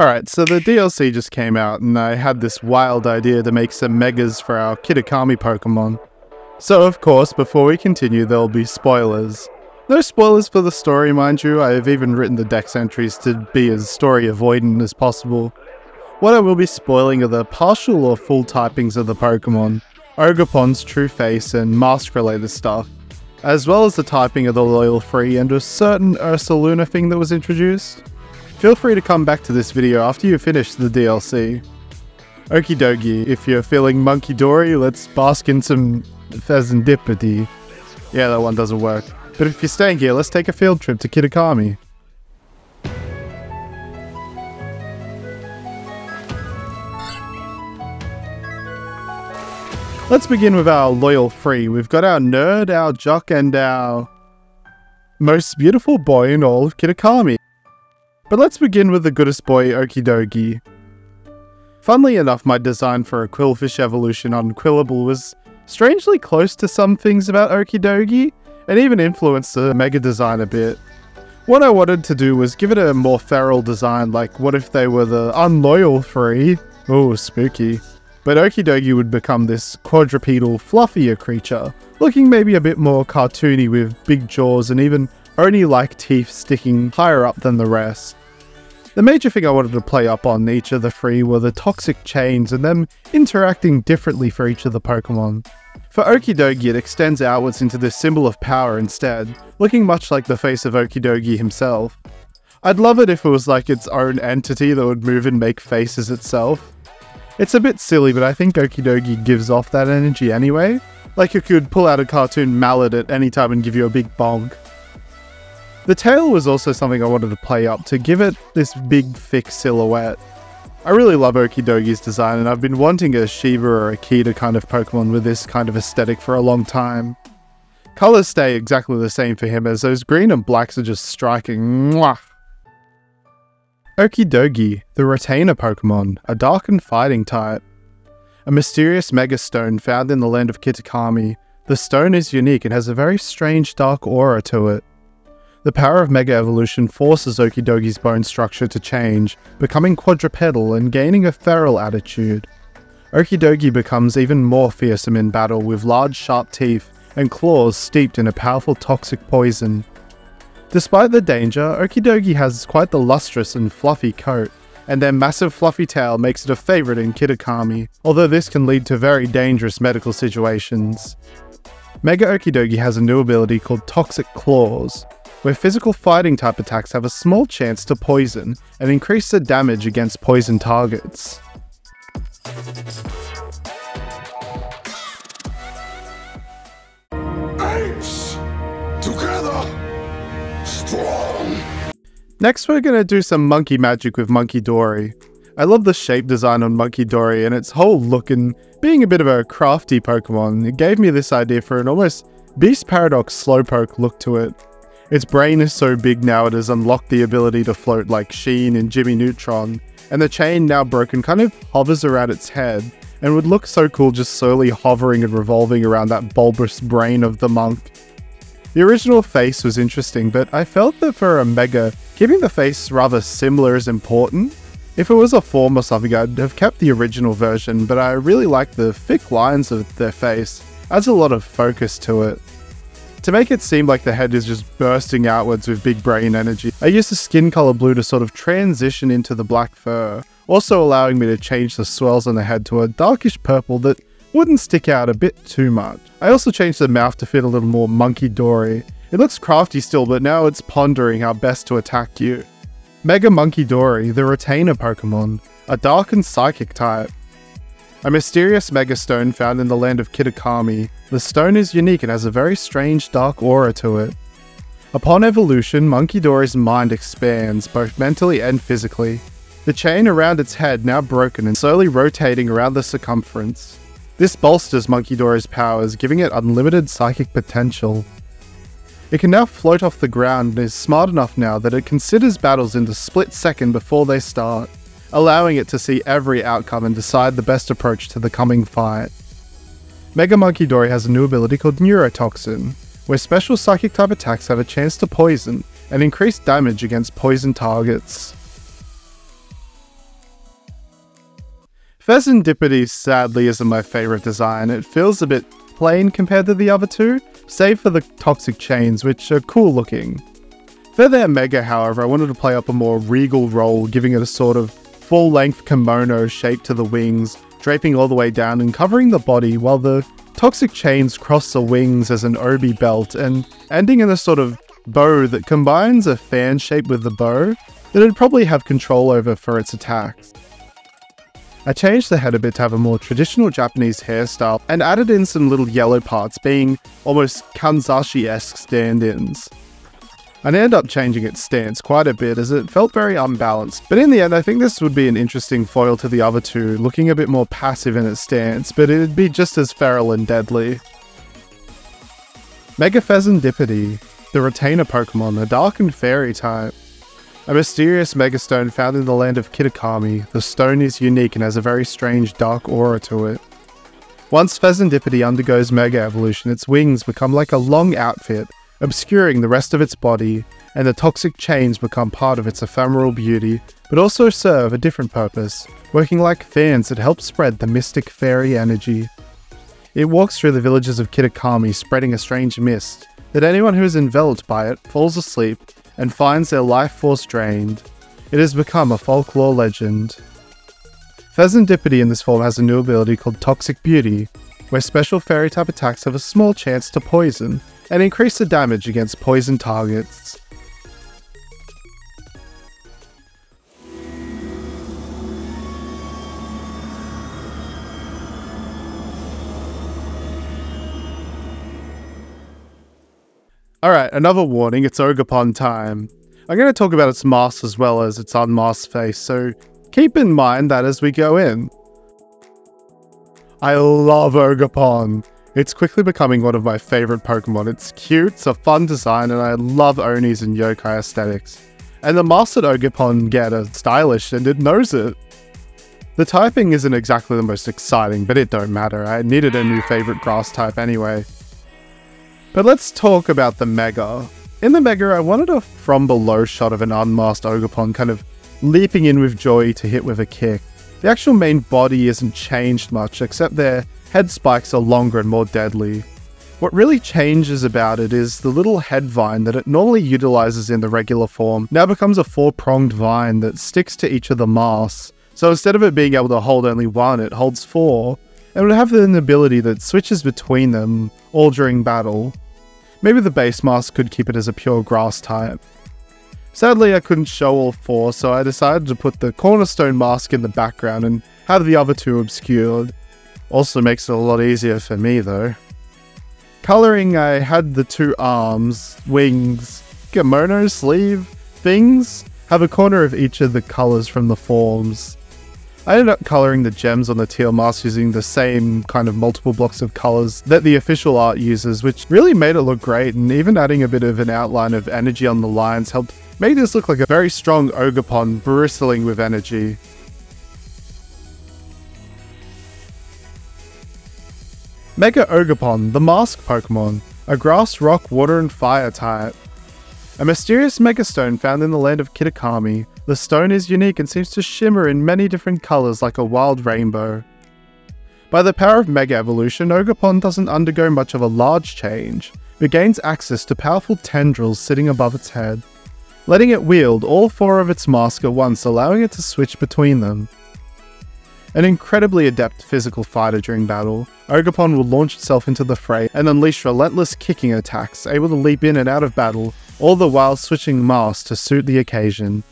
Alright, so the DLC just came out and I had this wild idea to make some megas for our Kitakami Pokemon. So of course, before we continue, there'll be spoilers. No spoilers for the story, mind you, I have even written the dex entries to be as story avoidant as possible. What I will be spoiling are the partial or full typings of the Pokemon, Ogerpon's true face and mask related stuff, as well as the typing of the Loyal Three and a certain Ursaluna thing that was introduced. Feel free to come back to this video after you finish the DLC. Okie dokie, if you're feeling Munkidori, let's bask in some Fezandipiti. Yeah, that one doesn't work. But if you're staying here, let's take a field trip to Kitakami. Let's begin with our loyal three. We've got our nerd, our jock, and our most beautiful boy in all of Kitakami. But let's begin with the goodest boy, Okidogi. Funnily enough, my design for a Qwilfish evolution on Quillable was strangely close to some things about Okidogi, and even influenced the Mega design a bit. What I wanted to do was give it a more feral design, like what if they were the unloyal three? Oh, spooky. But Okidogi would become this quadrupedal, fluffier creature, looking maybe a bit more cartoony with big jaws and even only like teeth sticking higher up than the rest. The major thing I wanted to play up on each of the three were the toxic chains and them interacting differently for each of the Pokemon. For Okidogi, it extends outwards into this symbol of power instead, looking much like the face of Okidogi himself. I'd love it if it was like its own entity that would move and make faces itself. It's a bit silly, but I think Okidogi gives off that energy anyway. Like it could pull out a cartoon mallet at any time and give you a big bonk. The tail was also something I wanted to play up to give it this big, thick silhouette. I really love Okidogi's design, and I've been wanting a Shiba or a Kita kind of Pokemon with this kind of aesthetic for a long time. Colours stay exactly the same for him, as those green and blacks are just striking. Mwah! Okidogi, the Retainer Pokemon, a dark and fighting type. A mysterious Mega Stone found in the land of Kitakami, the stone is unique and has a very strange dark aura to it. The power of Mega Evolution forces Okidogi's bone structure to change, becoming quadrupedal and gaining a feral attitude. Okidogi becomes even more fearsome in battle with large sharp teeth and claws steeped in a powerful toxic poison. Despite the danger, Okidogi has quite the lustrous and fluffy coat, and their massive fluffy tail makes it a favourite in Kitakami, although this can lead to very dangerous medical situations. Mega Okidogi has a new ability called Toxic Claws, where physical fighting type attacks have a small chance to poison and increase the damage against poison targets. Apes! Together! Strong! Next we're gonna do some monkey magic with Munkidori. I love the shape design on Munkidori and its whole look and being a bit of a crafty Pokemon, it gave me this idea for an almost Beast Paradox Slowpoke look to it. Its brain is so big now it has unlocked the ability to float like Sheen and Jimmy Neutron, and the chain now broken kind of hovers around its head, and would look so cool just slowly hovering and revolving around that bulbous brain of the monk. The original face was interesting, but I felt that for a Mega, keeping the face rather similar is important. If it was a form or something, I'd have kept the original version, but I really like the thick lines of their face. Adds a lot of focus to it. To make it seem like the head is just bursting outwards with big brain energy, I used the skin color blue to sort of transition into the black fur, also allowing me to change the swells on the head to a darkish purple that wouldn't stick out a bit too much. I also changed the mouth to fit a little more Munkidori. It looks crafty still, but now it's pondering how best to attack you. Mega Munkidori, the retainer Pokemon, a dark and psychic type. A mysterious megastone found in the land of Kitakami, the stone is unique and has a very strange dark aura to it. Upon evolution, Munkidori's mind expands, both mentally and physically. The chain around its head now broken and slowly rotating around the circumference. This bolsters Munkidori's powers, giving it unlimited psychic potential. It can now float off the ground and is smart enough now that it considers battles in the split second before they start allowing it to see every outcome and decide the best approach to the coming fight. Mega Munkidori has a new ability called Neurotoxin, where special psychic type attacks have a chance to poison and increase damage against poison targets. Fezandipiti sadly isn't my favourite design. It feels a bit plain compared to the other two, save for the toxic chains, which are cool looking. For their Mega, however, I wanted to play up a more regal role, giving it a sort of full length kimono shaped to the wings, draping all the way down and covering the body, while the toxic chains cross the wings as an obi belt and ending in a sort of bow that combines a fan shape with the bow that it'd probably have control over for its attacks. I changed the head a bit to have a more traditional Japanese hairstyle and added in some little yellow parts, being almost Kanzashi-esque stand-ins. I ended up changing its stance quite a bit as it felt very unbalanced, but in the end I think this would be an interesting foil to the other two, looking a bit more passive in its stance, but it'd be just as feral and deadly. Mega the retainer Pokemon, a dark and fairy type. A mysterious megastone found in the land of Kitakami, the stone is unique and has a very strange dark aura to it. Once Fezandipiti undergoes Mega Evolution, its wings become like a long outfit, obscuring the rest of its body, and the toxic chains become part of its ephemeral beauty, but also serve a different purpose, working like fans that help spread the mystic fairy energy. It walks through the villages of Kitakami, spreading a strange mist, that anyone who is enveloped by it falls asleep and finds their life force drained. It has become a folklore legend. Fezandipiti in this form has a new ability called Toxic Beauty, where special fairy type attacks have a small chance to poison, and increase the damage against poison targets. Alright, another warning, it's Ogerpon time. I'm going to talk about its mask as well as its unmasked face, so keep in mind that as we go in. I love Ogerpon. It's quickly becoming one of my favorite Pokemon. It's cute, it's a fun design, and I love Onis and yokai aesthetics. And the masks that Ogerpon get are stylish, and it knows it. The typing isn't exactly the most exciting, but it don't matter. I needed a new favorite grass type anyway. But let's talk about the Mega. In the Mega, I wanted a from below shot of an unmasked Ogerpon kind of leaping in with joy to hit with a kick. The actual main body isn't changed much, except their head spikes are longer and more deadly. What really changes about it is the little head vine that it normally utilizes in the regular form now becomes a four-pronged vine that sticks to each of the masks. So instead of it being able to hold only one, it holds four, and would have an ability that switches between them all during battle. Maybe the base mask could keep it as a pure grass type. Sadly, I couldn't show all four, so I decided to put the cornerstone mask in the background and have the other two obscured. Also makes it a lot easier for me though. Colouring, I had the two arms, wings, kimono, sleeve, things, have a corner of each of the colours from the forms. I ended up colouring the gems on the teal mask using the same kind of multiple blocks of colours that the official art uses, which really made it look great, and even adding a bit of an outline of energy on the lines helped make this look like a very strong Ogerpon bristling with energy. Mega Ogerpon, the Mask Pokemon, a grass, rock, water, and fire type. A mysterious megastone found in the land of Kitakami, the stone is unique and seems to shimmer in many different colours like a wild rainbow. By the power of Mega Evolution, Ogerpon doesn't undergo much of a large change, but gains access to powerful tendrils sitting above its head, letting it wield all four of its masks at once, allowing it to switch between them. An incredibly adept physical fighter during battle, Ogerpon will launch itself into the fray and unleash relentless kicking attacks, able to leap in and out of battle, all the while switching masks to suit the occasion.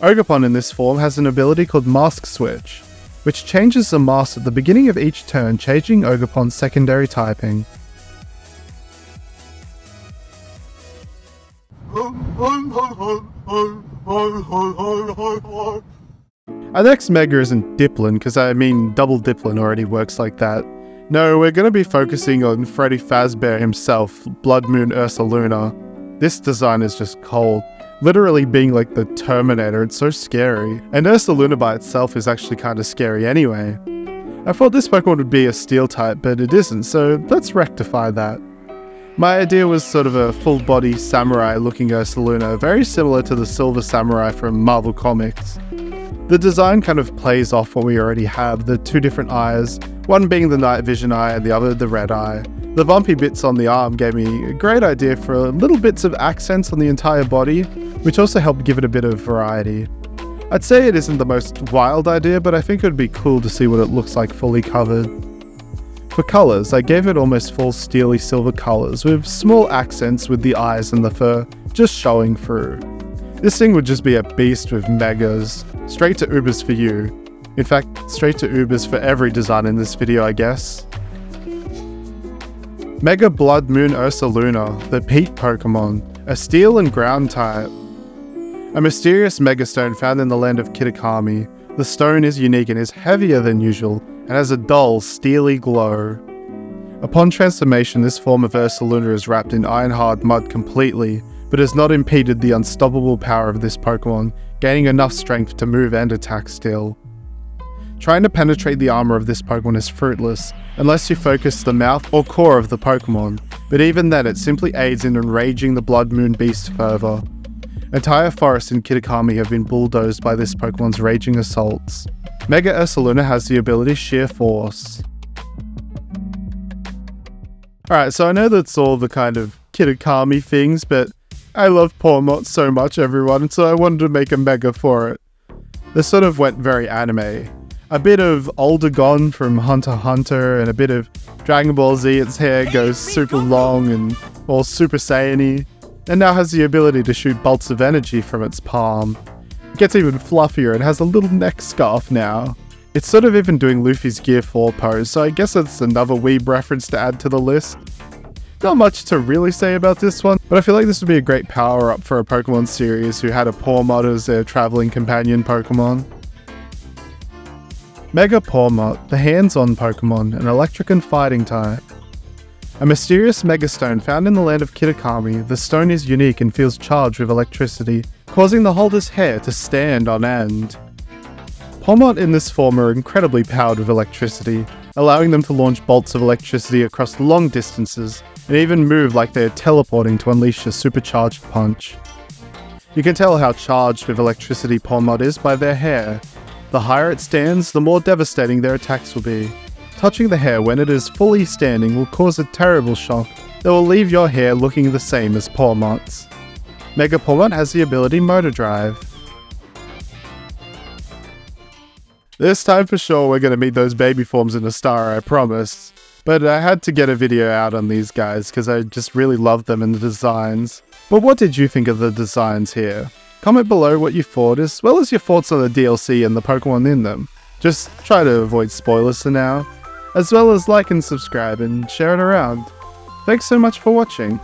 Ogerpon in this form has an ability called Mask Switch, which changes the mask at the beginning of each turn, changing Ogerpon's secondary typing. Our next mega isn't Dipplin, because I mean double Dipplin already works like that. No, we're going to be focusing on Freddy Fazbear himself, Blood Moon Ursaluna. This design is just cold. Literally being like the Terminator, it's so scary. And Ursaluna by itself is actually kind of scary anyway. I thought this Pokemon would be a steel type, but it isn't, so let's rectify that. My idea was sort of a full body samurai looking Ursaluna, very similar to the Silver Samurai from Marvel Comics. The design kind of plays off what we already have, the two different eyes, one being the night vision eye and the other the red eye. The bumpy bits on the arm gave me a great idea for little bits of accents on the entire body, which also helped give it a bit of variety. I'd say it isn't the most wild idea, but I think it would be cool to see what it looks like fully covered. For colours, I gave it almost full steely silver colours, with small accents with the eyes and the fur just showing through. This thing would just be a beast with megas, straight to Ubers for you. In fact, straight to Ubers for every design in this video I guess. Mega Blood Moon Ursaluna, the peak Pokemon, a steel and ground type. A mysterious megastone found in the land of Kitakami. The stone is unique and is heavier than usual, and has a dull, steely glow. Upon transformation, this form of Ursaluna is wrapped in iron-hard mud completely, but has not impeded the unstoppable power of this Pokemon, gaining enough strength to move and attack still. Trying to penetrate the armor of this Pokemon is fruitless, unless you focus the mouth or core of the Pokemon, but even then it simply aids in enraging the Blood Moon Beast further. Entire forests in Kitakami have been bulldozed by this Pokemon's raging assaults. Mega Ursaluna has the ability Sheer Force. Alright, so I know that's all the kind of Kitakami things, but I love Pawmot so much, everyone, so I wanted to make a mega for it. This sort of went very anime. A bit of Aldegon from Hunter Hunter, and a bit of Dragon Ball Z, its hair goes super long and all Super Saiyan and now has the ability to shoot bolts of energy from its palm. It gets even fluffier and has a little neck scarf now. It's sort of even doing Luffy's Gear 4 pose, so I guess it's another weeb reference to add to the list. Not much to really say about this one, but I feel like this would be a great power up for a Pokemon series who had a Pawmot as their traveling companion Pokemon. Mega Pawmot, the hands-on Pokemon, an electric and fighting type. A mysterious megastone found in the land of Kitakami, the stone is unique and feels charged with electricity, causing the holder's hair to stand on end. Pawmot in this form are incredibly powered with electricity, allowing them to launch bolts of electricity across long distances, and even move like they are teleporting to unleash a supercharged punch. You can tell how charged with electricity Pawmot is by their hair. The higher it stands, the more devastating their attacks will be. Touching the hair when it is fully standing will cause a terrible shock that will leave your hair looking the same as Pawmot's. Mega Pawmot has the ability Motor Drive. This time for sure we're going to meet those baby forms in the star, I promise. But I had to get a video out on these guys because I just really love them and the designs. But what did you think of the designs here? Comment below what you thought as well as your thoughts on the DLC and the Pokemon in them. Just try to avoid spoilers for now as well as like and subscribe and share it around. Thanks so much for watching.